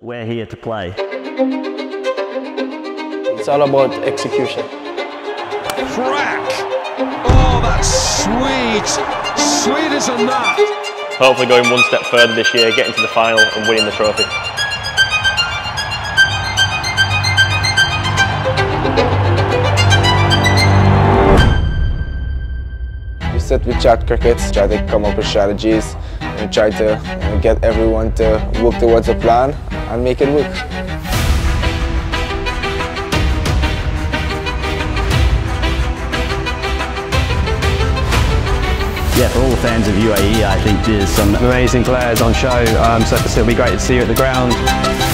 We're here to play. It's all about execution. Crack! Oh, that's sweet! Sweet as a nut! Hopefully going one step further this year, getting to the final and winning the trophy. We sit with chat crickets, try to come up with strategies and try to get everyone to work towards a plan and make it work. Yeah, for all the fans of UAE, I think there's some amazing players on show, um, so it'll be great to see you at the ground.